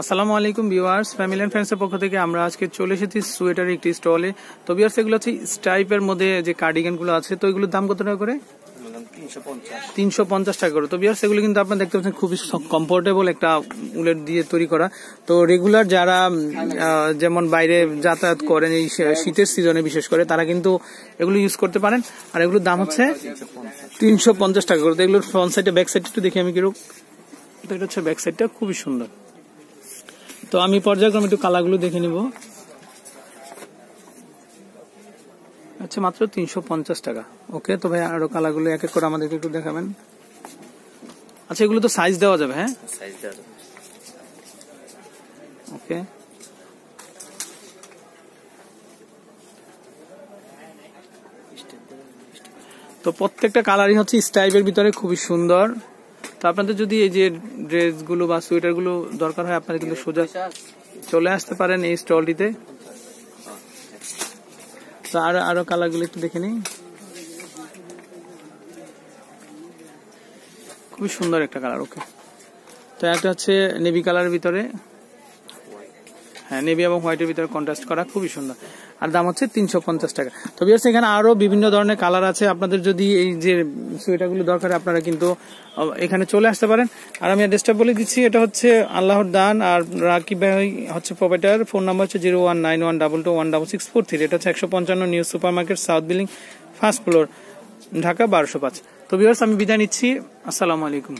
আসসালামু আলাইকুম viewers, family and ফ্রেন্ডসের পক্ষ থেকে আমরা আজকে চলে এসেছি সোয়েটারের একটি স্টলে। তো ভিউয়ার্স, এগুলো হচ্ছে স্টাইপের মধ্যে যে কার্ডিগানগুলো আছে, তো এগুলোর দাম কত টাকা করে? তিনশো পঞ্চাশ টাকা করে। তো বিয়ার্স এগুলো কিন্তু আপনারা দেখতে পাচ্ছেন খুবই কমফোর্টেবল একটা উলের দিয়ে তৈরি করা। তো রেগুলার যারা যেমন বাইরে যাতায়াত করেন এই শীতের সিজনে বিশেষ করে, তারা কিন্তু এগুলো ইউজ করতে পারেন। আর এগুলোর দাম হচ্ছে তিনশো পঞ্চাশ টাকা করে। তো এগুলোর ফ্রন্ট সাইডে ব্যাক সাইড একটু দেখি আমি কীরকম। তো এটা হচ্ছে ব্যাক সাইডটা খুবই সুন্দর। তো আমি পর্যায়ক্রমে একটু কালারগুলো দেখে নিব। আচ্ছা মাত্র তিনশো পঞ্চাশ টাকা। ওকে তো ভাই আরও কালারগুলো এক এক করে আমাদেরকে একটু দেখাবেন। আচ্ছা এগুলো তো সাইজ দেওয়া যাবে হ্যাঁ? সাইজ দেওয়া যাবে। ওকে। তো প্রত্যেকটা কালারই হচ্ছে স্টাইপের ভিতরে খুবই সুন্দর। তো আপনাদের যদি এই যে ড্রেসগুলো বা সোয়েটারগুলো দরকার হয়, আপনারা কিন্তু সোজা চলে আসতে পারেন এই স্টলটিতে। তো আরও আরও কালারগুলো একটু দেখে নিই। খুবই সুন্দর একটা কালার, ওকে। তো একটা হচ্ছে নেভি কালারের ভিতরে। হ্যাঁ নেভি এবং হোয়াইটের ভিতরে কন্ট্রাস্ট করা খুবই সুন্দর। আর দাম হচ্ছে তিনশো পঞ্চাশ টাকা। তো বিয়ার্স এখানে আরও বিভিন্ন ধরনের কালার আছে। আপনাদের যদি এই যে সোয়েটারগুলো দরকার, আপনারা কিন্তু এখানে চলে আসতে পারেন। আর আমি অ্যাড্রেসটা বলে দিচ্ছি, এটা হচ্ছে আল্লাহর দান। আর রাকিব ভাই হচ্ছে প্রোভাইডার ফোন নাম্বার হচ্ছে zero one nine one double two one double six four three এটা হচ্ছে একশো পঞ্চান্ন new supermarket south building first floor Dhaka বারোশো পাঁচ। তো বিয়ার্স আমি বিদায় নিচ্ছি। আসসালামু আলাইকুম।